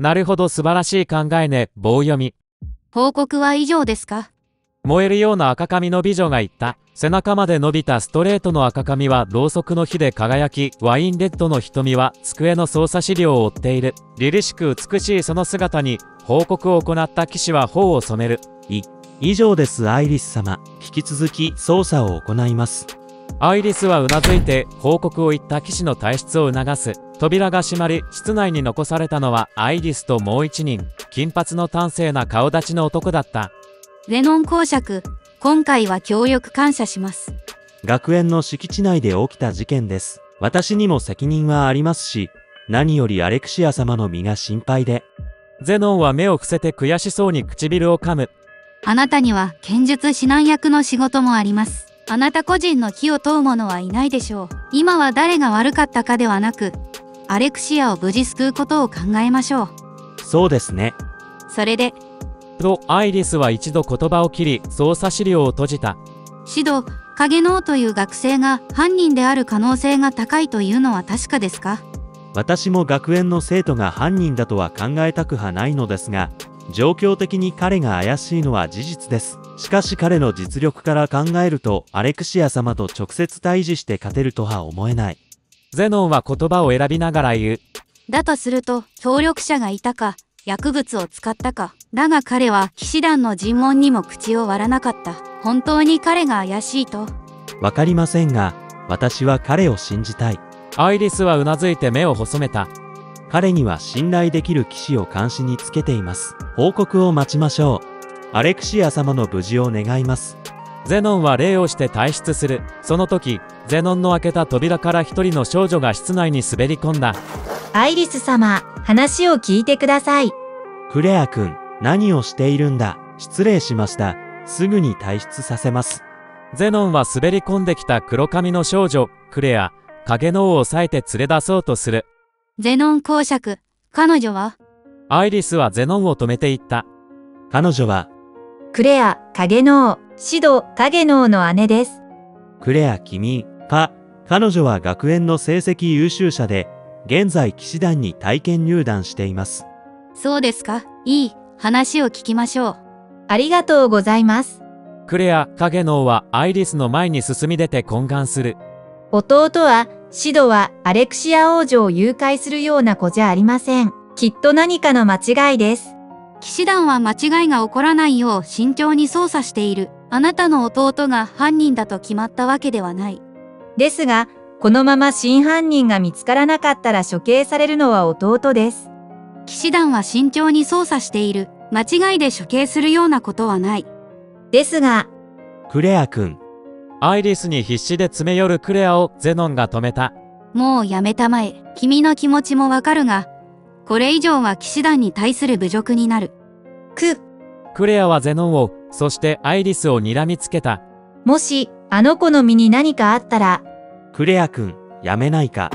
なるほど素晴らしい考えね、棒読み。報告は以上ですか？燃えるような赤髪の美女が言った。背中まで伸びたストレートの赤髪はろうそくの火で輝き、ワインレッドの瞳は机の操作資料を追っている。凛々しく美しいその姿に、報告を行った騎士は頬を染める。い、以上ですアイリス様。引き続き捜査を行います。アイリスはうなずいて報告を言った騎士の退出を促す。扉が閉まり、室内に残されたのはアイリスともう一人、金髪の端正な顔立ちの男だった。ゼノン公爵、今回は協力感謝します。学園の敷地内で起きた事件です。私にも責任はありますし、何よりアレクシア様の身が心配で、ゼノンは目を伏せて悔しそうに唇を噛む。あなたには剣術指南役の仕事もあります。あなた個人の気を問う者はいないでしょう。今は誰が悪かったかではなく、アレクシアを無事救うことを考えましょう。そうですね。それで、と、アイリスは一度言葉を切り、操作資料を閉じた。指導、影能という学生が犯人である可能性が高いというのは確かですか？私も学園の生徒が犯人だとは考えたくはないのですが、状況的に彼が怪しいのは事実です。しかし彼の実力から考えると、アレクシア様と直接対峙して勝てるとは思えない。ゼノンは言葉を選びながら言う。だとすると、協力者がいたか、薬物を使ったか。だが彼は騎士団の尋問にも口を割らなかった。本当に彼が怪しいと。わかりませんが、私は彼を信じたい。アイリスはうなずいて目を細めた。彼には信頼できる騎士を監視につけています。報告を待ちましょう。アレクシア様の無事を願います。ゼノンは礼をして退出する。その時、ゼノンの開けた扉から一人の少女が室内に滑り込んだ。アイリス様、話を聞いてください。クレア君、何をしているんだ？失礼しました。すぐに退出させます。ゼノンは滑り込んできた黒髪の少女、クレア、影の尾を押さえて連れ出そうとする。ゼノン公爵、彼女は？アイリスはゼノンを止めていった。彼女は、クレア、影の王、シド、影の王の姉です。クレア君、か、彼女は学園の成績優秀者で、現在騎士団に体験入団しています。そうですかいい、話を聞きましょう。ありがとうございます。クレア、影の尾はアイリスの前に進み出て懇願する。弟は、シドはアレクシア王女を誘拐するような子じゃありません。きっと何かの間違いです。騎士団は間違いが起こらないよう慎重に操作している。あなたの弟が犯人だと決まったわけではない。ですが、このまま真犯人が見つからなかったら処刑されるのは弟です。騎士団は慎重に操作している。間違いで処刑するようなことはない。ですが、クレア君、アイリスに必死で詰め寄るクレアをゼノンが止めた。もうやめたまえ。君の気持ちもわかるが、これ以上は騎士団に対する侮辱になる。く、クレアはゼノンを、そしてアイリスを睨みつけた。もし、あの子の身に何かあったら、クレア君、やめないか。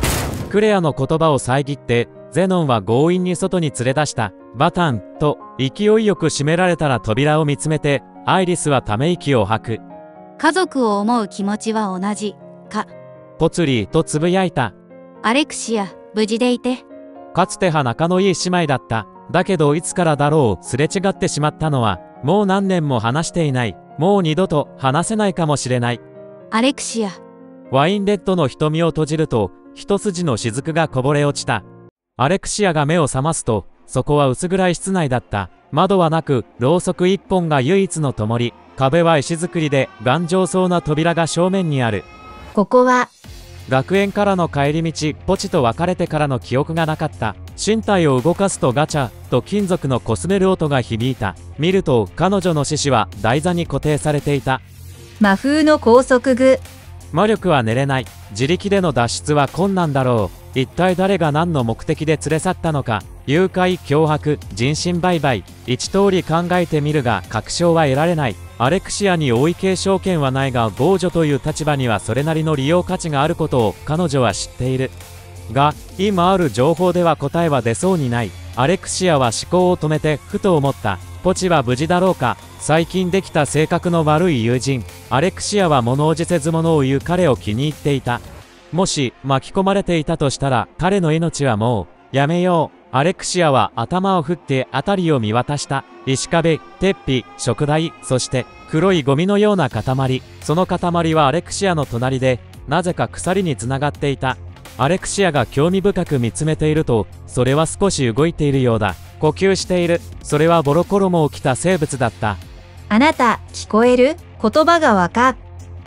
クレアの言葉を遮って、ゼノンは強引に外に連れ出した。バタン、と、勢いよく閉められたら扉を見つめて、アイリスはため息を吐く。家族を思う気持ちは同じ。か、ポツリーとつぶやいた。アレクシア、無事でいて。かつては仲のいい姉妹だった。だけどいつからだろう、すれ違ってしまったのは、もう何年も話していない。もう二度と話せないかもしれない。アレクシア、ワインレッドの瞳を閉じると、一筋の雫がこぼれ落ちた。アレクシアが目を覚ますと、そこは薄暗い室内だった。窓はなく、ろうそく一本が唯一の灯り。壁は石造りで、頑丈そうな扉が正面にある。ここは、学園からの帰り道、ポチと別れてからの記憶がなかった。身体を動かすとガチャ、と金属のこすめる音が響いた。見ると、彼女の獅子は台座に固定されていた。魔風の高速具。魔力は寝れない。自力での脱出は困難だろう。一体誰が何の目的で連れ去ったのか。誘拐、脅迫、人身売買。一通り考えてみるが、確証は得られない。アレクシアに追い継承権はないが、傍女という立場にはそれなりの利用価値があることを彼女は知っている。が、今ある情報では答えは出そうにない。アレクシアは思考を止めて、ふと思った。ポチは無事だろうか。最近できた性格の悪い友人。アレクシアは物おじせず物を言う彼を気に入っていた。もし、巻き込まれていたとしたら、彼の命はもう、やめよう。アレクシアは頭を振って辺りを見渡した。石壁、鉄皮、食台、そして黒いゴミのような塊。その塊はアレクシアの隣で、なぜか鎖につながっていた。アレクシアが興味深く見つめていると、それは少し動いているようだ。呼吸している。それはボロ衣を着た生物だった。あなた、聞こえる？言葉がわか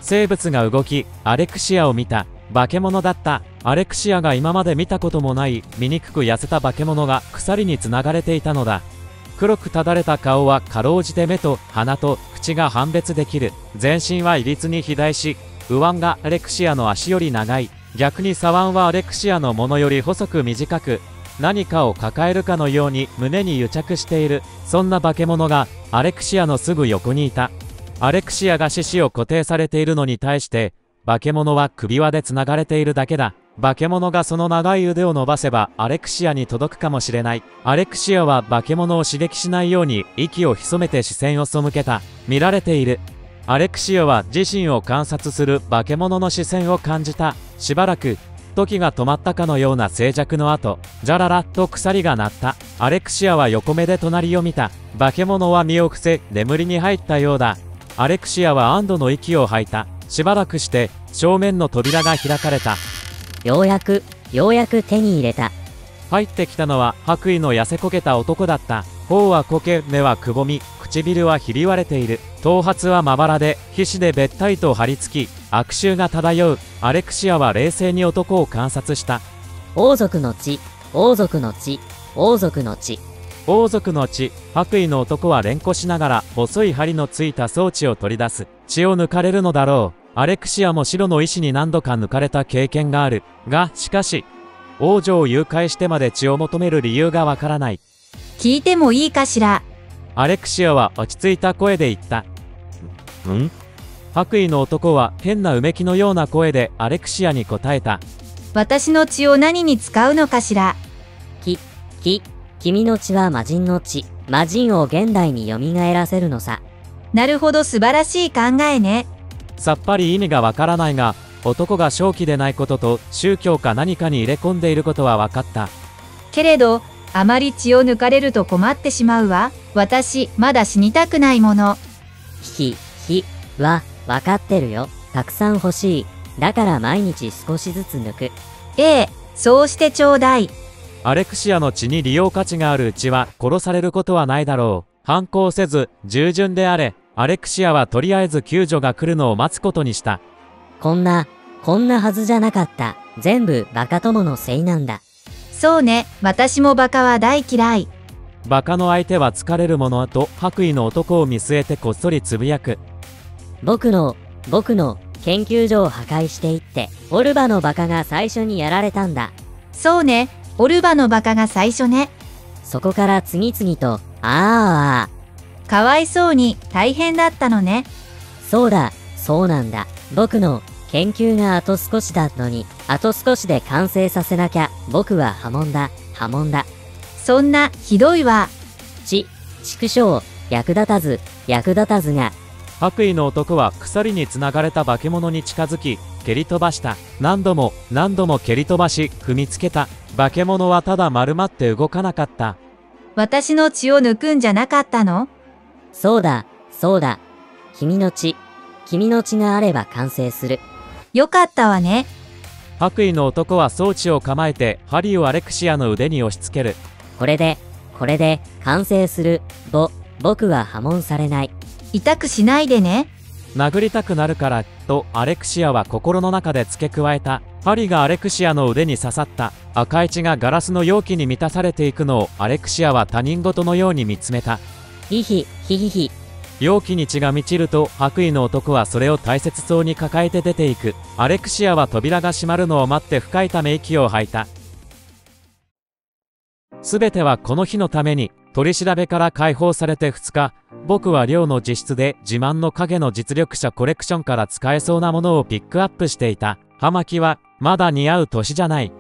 生物が動き、アレクシアを見た。化け物だった。アレクシアが今まで見たこともない醜く痩せた化け物が鎖につながれていたのだ。黒くただれた顔はかろうじて目と鼻と口が判別できる。全身はいびつに肥大し、右腕がアレクシアの足より長い。逆に左腕はアレクシアのものより細く短く、何かを抱えるかのように胸に癒着している。そんな化け物がアレクシアのすぐ横にいた。アレクシアが獅子を固定されているのに対して、化け物は首輪で繋がれているだけだ。化け物がその長い腕を伸ばせばアレクシアに届くかもしれない。アレクシアは化け物を刺激しないように息を潜めて視線を背けた。見られている。アレクシアは自身を観察する化け物の視線を感じた。しばらく、時が止まったかのような静寂の後、じゃららっと鎖が鳴った。アレクシアは横目で隣を見た。化け物は身を伏せ、眠りに入ったようだ。アレクシアは安堵の息を吐いた。しばらくして、正面の扉が開かれた。ようやく、ようやく手に入れた。入ってきたのは白衣の痩せこけた男だった。頬はこけ、目はくぼみ、唇はひび割れている。頭髪はまばらで、皮脂でべったりと張り付き、悪臭が漂う。アレクシアは冷静に男を観察した。王族の血、王族の血、王族の血。王族の血、白衣の男は連呼しながら細い針のついた装置を取り出す。血を抜かれるのだろう。アレクシアも白の石に何度か抜かれた経験がある。が、しかし、王女を誘拐してまで血を求める理由がわからない。聞いてもいいかしら。アレクシアは落ち着いた声で言った。ん？白衣の男は変なうめきのような声でアレクシアに答えた。私の血を何に使うのかしら？き、き、君の血は魔人の血。魔人を現代に蘇らせるのさ。なるほど素晴らしい考えね。さっぱり意味がわからないが、男が正気でないことと宗教か何かに入れ込んでいることは分かった。けれど、あまり血を抜かれると困ってしまうわ。私、まだ死にたくないもの。ひ、ひ、は、わかってるよ。たくさん欲しい。だから毎日少しずつ抜く。ええ、そうしてちょうだい。アレクシアの血に利用価値があるうちは殺されることはないだろう。反抗せず、従順であれ。アレクシアはとりあえず救助が来るのを待つことにした。こんな、こんなはずじゃなかった。全部バカ友のせいなんだ。そうね、私もバカは大嫌い。バカの相手は疲れるものと白衣の男を見据えてこっそりつぶやく。僕の、僕の研究所を破壊していって、オルバのバカが最初にやられたんだ。そうね、オルバのバカが最初ね。そこから次々と、ああ、かわいそうに大変だったのね。そうだ、そうなんだ。僕の研究があと少しだのに、あと少しで完成させなきゃ、僕は波紋だ、波紋だ。そんな、ひどいわ。ち、畜生、役立たず、役立たずが。白衣の男は鎖につながれた化け物に近づき、蹴り飛ばした。何度も、何度も蹴り飛ばし、踏みつけた。化け物はただ丸まって動かなかった。私の血を抜くんじゃなかったの？そうだ、そうだ。君の血、君の血があれば完成する。よかったわね。白衣の男は装置を構えて、針をアレクシアの腕に押し付ける。これで、これで、完成する。ぼ、僕は破門されない。痛くしないでね。殴りたくなるから、とアレクシアは心の中で付け加えた。針がアレクシアの腕に刺さった。赤い血がガラスの容器に満たされていくのをアレクシアは他人事のように見つめた。ひひ、ひひひ。容器に血が満ちると白衣の男はそれを大切そうに抱えて出ていく。アレクシアは扉が閉まるのを待って深いため息を吐いた。すべてはこの日のために、取り調べから解放されて2日、僕は寮の自室で自慢の影の実力者コレクションから使えそうなものをピックアップしていた。葉巻は、まだ似合う年じゃない。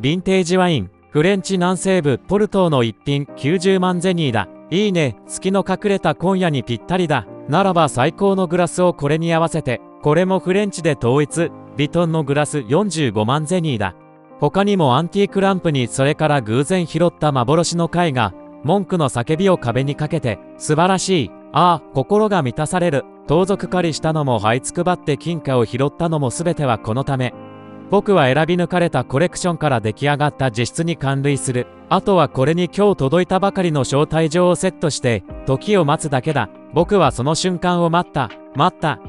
ヴィンテージワイン、フレンチ南西部ポルトーの一品90万ゼニーだ。いいね、月の隠れた今夜にぴったりだ。ならば最高のグラスをこれに合わせて、これもフレンチで統一、ヴィトンのグラス45万ゼニーだ。他にもアンティークランプにそれから偶然拾った幻の絵画、文句の叫びを壁にかけて、素晴らしい。ああ、心が満たされる。盗賊狩りしたのも這いつくばって金貨を拾ったのも全てはこのため。僕は選び抜かれたコレクションから出来上がった実質に感類する。あとはこれに今日届いたばかりの招待状をセットして、時を待つだけだ。僕はその瞬間を待った。待った。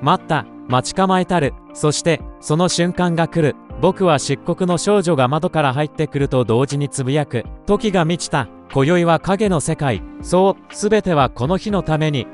待った。待ち構えたる。そして、その瞬間が来る。僕は漆黒の少女が窓から入ってくると同時につぶやく。時が満ちた。今宵は影の世界。そう、すべてはこの日のために。